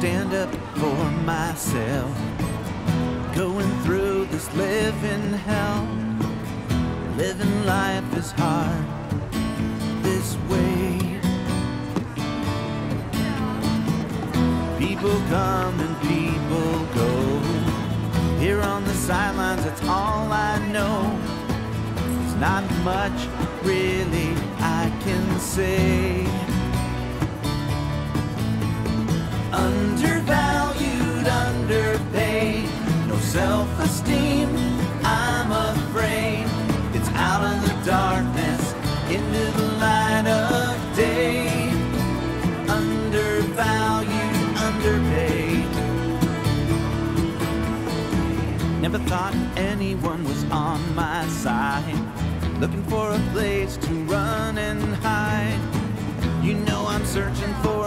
stand up for myself. Going through this living hell. Living life is hard this way. People come and people go. Here on the sidelines, that's all I know. There's not much really I can say. Undervalued, underpaid, no self esteem. I'm afraid it's out of the darkness into the light of day. Undervalued, underpaid. Never thought anyone was on my side. Looking for a place to run and hide. You know I'm searching for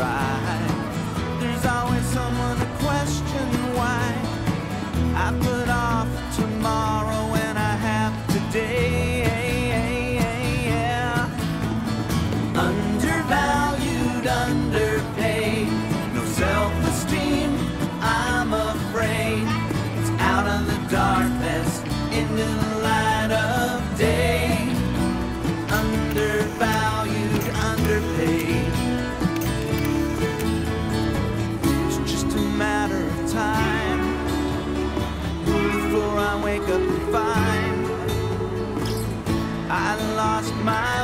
try, there's always someone to question why I put off tomorrow when I have today. Undervalued, underpaid, find I lost my.